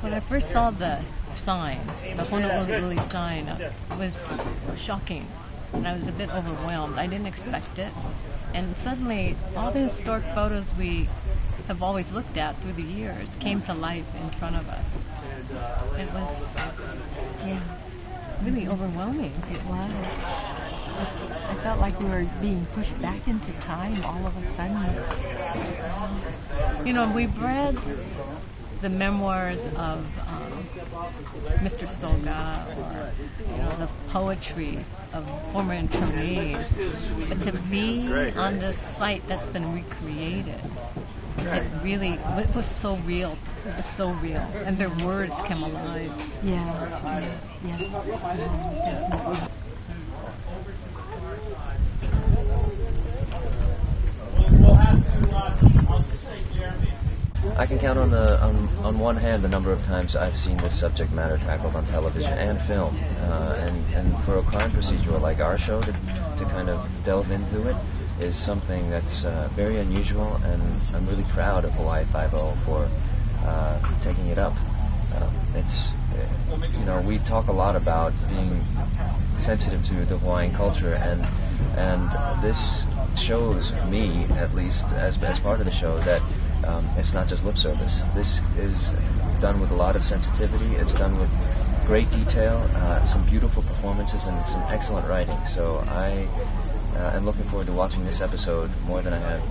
When I first saw the sign, the Honouliuli sign, it was shocking. And I was a bit overwhelmed. I didn't expect it. And suddenly, all the historic photos we have always looked at through the years came to life in front of us. It was, yeah, really overwhelming. It was. I felt like we were being pushed back into time all of a sudden. You know, we've read the memoirs of um, Mr. Soga or you know, the poetry of former internees, but to be on this site that's been recreated, it really it was so real. It was so real, and their words came alive. Yeah. Yes. Definitely. I can count on the on, on one hand the number of times I've seen this subject matter tackled on television and film, uh, and and for a crime procedural like our show to to kind of delve into it is something that's uh, very unusual, and I'm really proud of Hawaii Five-0 for uh, taking it up. Um, it's uh, you know we talk a lot about being sensitive to the Hawaiian culture, and and this shows me at least as as part of the show that um, it's not just lip service. This is done with a lot of sensitivity. It's done with great detail, uh, some beautiful performances, and some excellent writing. So I uh, am looking forward to watching this episode more than I have